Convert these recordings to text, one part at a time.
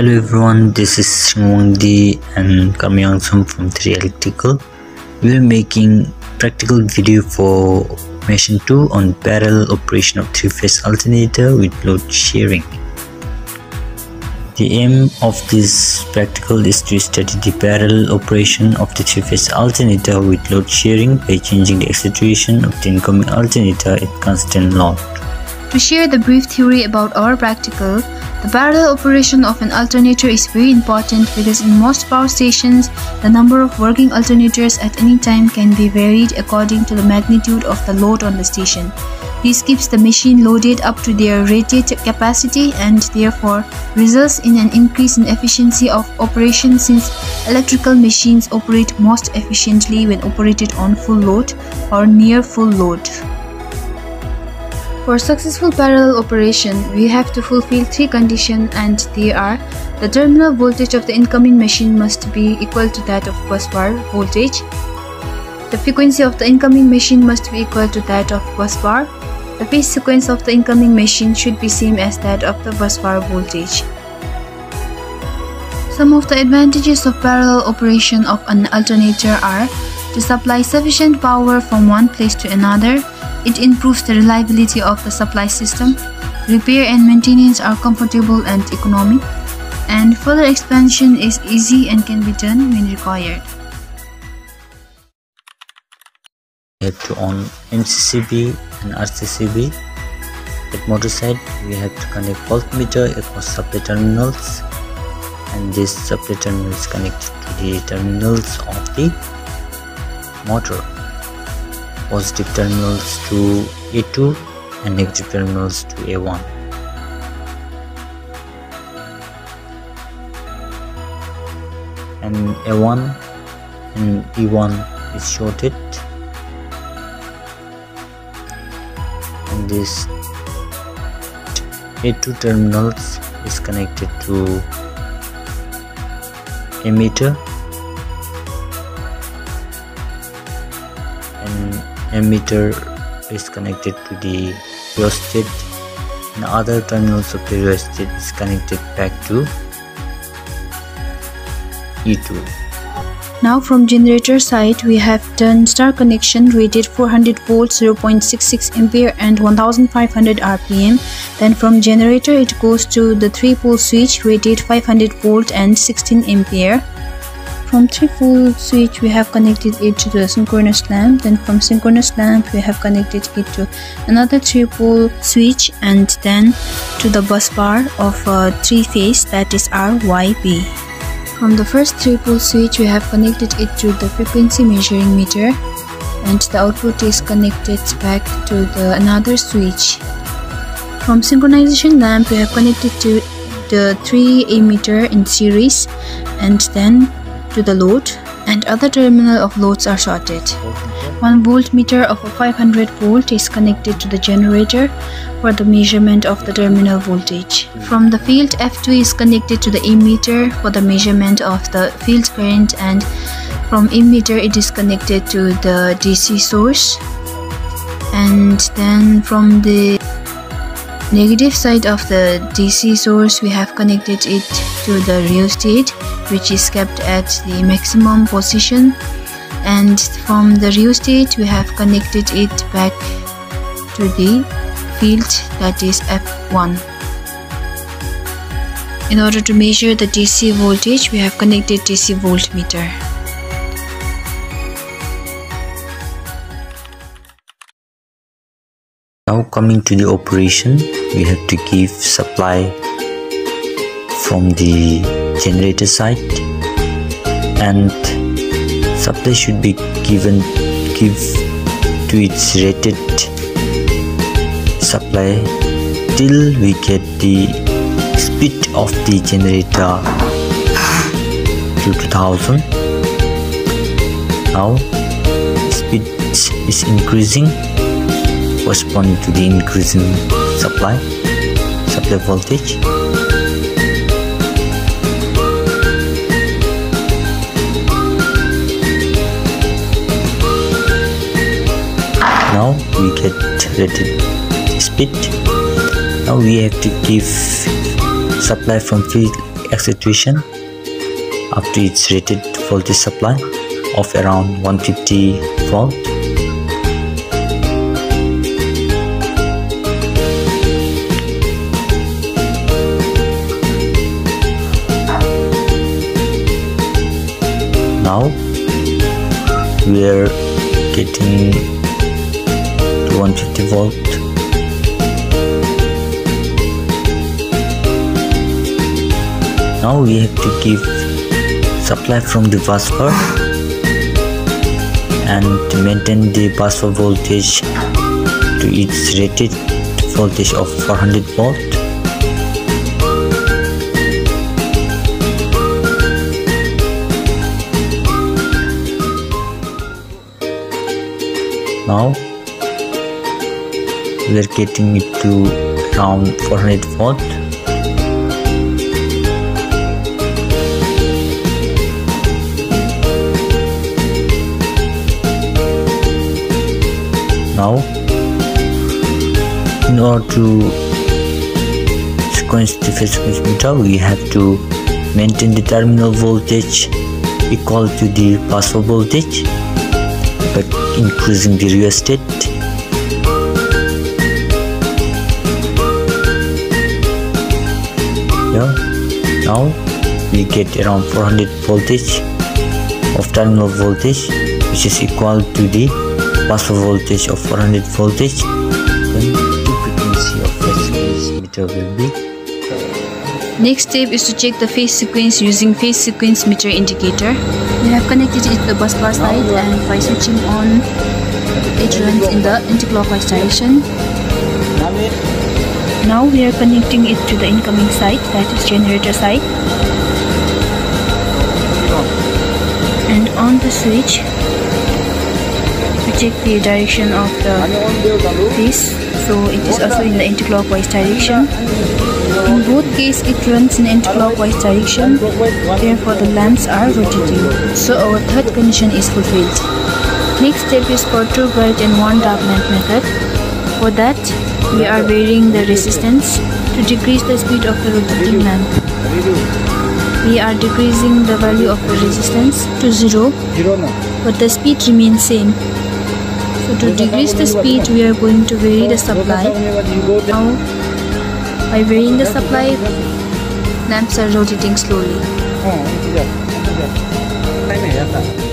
Hello everyone, this is Shimwangdi and Kamyangsum from 3 Electrical. We are making practical video for Machine 2 on parallel operation of 3-phase alternator with load sharing. The aim of this practical is to study the parallel operation of the 3-phase alternator with load sharing by changing the excitation of the incoming alternator at constant load. To share the brief theory about our practical, the parallel operation of an alternator is very important because in most power stations, the number of working alternators at any time can be varied according to the magnitude of the load on the station. This keeps the machine loaded up to their rated capacity and therefore results in an increase in efficiency of operation since electrical machines operate most efficiently when operated on full load or near full load. For successful parallel operation, we have to fulfill three conditions and they are the terminal voltage of the incoming machine must be equal to that of busbar voltage. The frequency of the incoming machine must be equal to that of busbar. The phase sequence of the incoming machine should be same as that of the busbar voltage. Some of the advantages of parallel operation of an alternator are to supply sufficient power from one place to another, it improves the reliability of the supply system. Repair and maintenance are comfortable and economic. And further expansion is easy and can be done when required. We have to on MCCB and RCCB. At motor side, we have to connect voltmeter across supply terminals and this supply terminal is connected to the terminals of the motor positive terminals to A2 and negative terminals to A1. And A1 and E1 is shorted and this A2 terminals is connected to ammeter ammeter is connected to the rheostat and other terminals of the rheostat is connected back to E2. Now from generator side we have done star connection rated 400 volts 0.66 ampere and 1500 rpm then from generator it goes to the 3 pole switch rated 500 volt and 16 ampere from 3 pole switch we have connected it to the synchronous lamp then from synchronous lamp we have connected it to another 3 pole switch and then to the bus bar of uh, a 3 phase that is RYB. From the first 3 pole switch we have connected it to the frequency measuring meter and the output is connected back to the another switch. From synchronization lamp we have connected to the 3 ammeter in series and then to the load and other terminal of loads are shorted. One voltmeter of a 500 volt is connected to the generator for the measurement of the terminal voltage. From the field F2 is connected to the ammeter for the measurement of the field current and from ammeter it is connected to the DC source and then from the negative side of the DC source we have connected it to the rheostat which is kept at the maximum position and from the rheostat we have connected it back to the field that is F1. In order to measure the DC voltage we have connected DC voltmeter. Now coming to the operation, we have to give supply from the generator side and supply should be given give to its rated supply till we get the speed of the generator to 2000 now speed is increasing corresponding to the increasing supply supply voltage now we get rated speed now we have to give supply from field excitation after its rated voltage supply of around 150 volt. Now we are getting 150 volt. Now we have to give supply from the bus bar and maintain the bus bar voltage to its rated voltage of 400 volt. Now we are getting it to around 400 volt. Now in order to sequence the phase sequence meter we have to maintain the terminal voltage equal to the busbar voltage by increasing the rheostat now we get around 400 voltage of terminal voltage which is equal to the busbar voltage of 400 voltage then the frequency of phase sequence meter will be uh, Next step is to check the phase sequence using phase sequence meter indicator. We have connected it to the bus bar side and by switching on it runs in the anti-clockwise direction. Now we are connecting it to the incoming side that is generator side. And on the switch we check the direction of the phase so it is also in the anti-clockwise direction. In both cases, it runs in anti-clockwise direction, therefore the lamps are rotating. So our third condition is fulfilled. Next step is for two bright and one dark lamp method. For that, we are varying the resistance to decrease the speed of the rotating lamp. We are decreasing the value of the resistance to 0, but the speed remains same. So to decrease the speed, we are going to vary the supply. Now, by varying the supply, lamps are rotating slowly.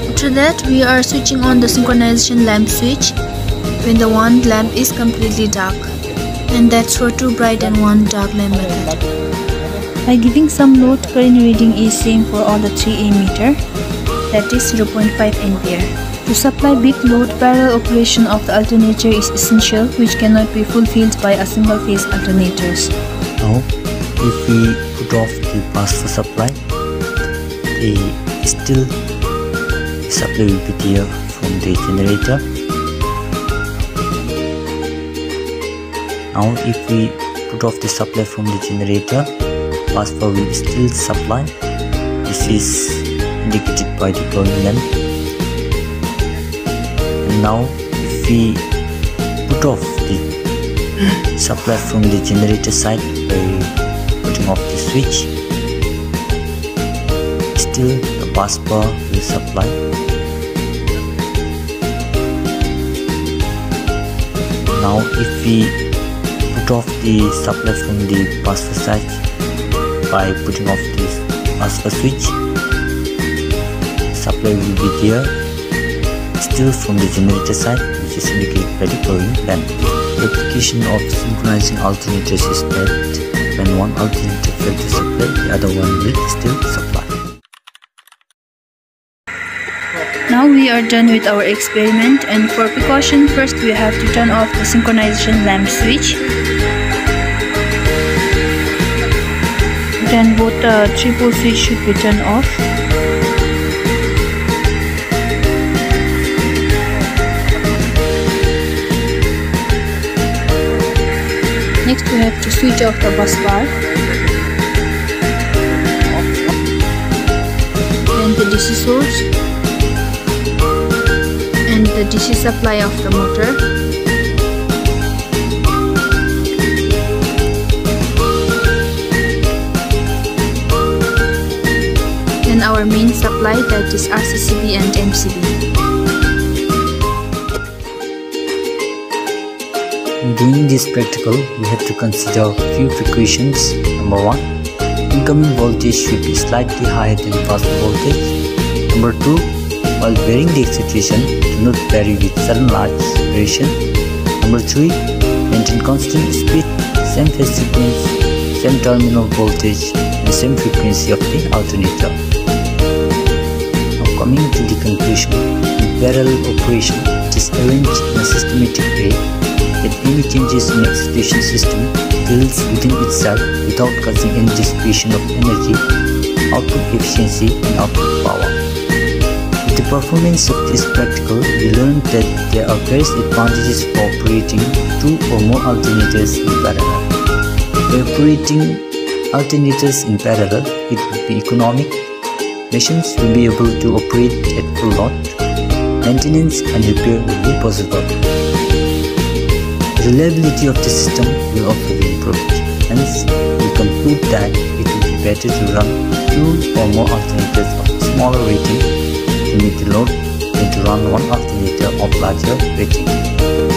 After that, we are switching on the synchronization lamp switch when the one lamp is completely dark. And that's for two bright and one dark lamp method. By giving some load current reading is same for all the 3 ammeter, that is 0.5 ampere. To supply big load, parallel operation of the alternator is essential which cannot be fulfilled by a single phase alternators. now if we put off the busbar supply the still supply will be there from the generator now if we put off the supply from the generator. Busbar will still supply this is indicated by the glowing lamp and now if we put off the supply from the generator side by putting off the switch still the bar will supply. Now if we off the supply from the bus side by putting off this bus switch. Supply will be there still from the generator side which is indicated by the glowing lamp. The application of synchronizing alternators is that when one alternator fails to supply, the other one will still supply. Now we are done with our experiment and for precaution first we have to turn off the synchronization lamp switch. Then both the triple switch should be turned off. Next we have to switch off the bus bar. Then the DC source and the DC supply of the motor. And our main supply that is RCCB and MCB. Doing this practical, we have to consider few precautions. Number one, incoming voltage should be slightly higher than passing voltage. Number two, while varying the excitation, do not vary with sudden large variation. Number three, maintain constant speed, same phase sequence, same terminal voltage, and same frequency of the alternator. Now coming to the conclusion, parallel operation, is arranged in a systematic way that any changes in excitation system builds within itself without causing any dissipation of energy, output efficiency and output power. Performance of this practical, we learned that there are various advantages for operating two or more alternators in parallel. By operating alternators in parallel, it will be economic, machines will be able to operate at full load, maintenance and repair will be possible reliability of the system will also be improved. Hence, we conclude that it will be better to run two or more alternators of smaller rating the load to run one alternator of larger rating.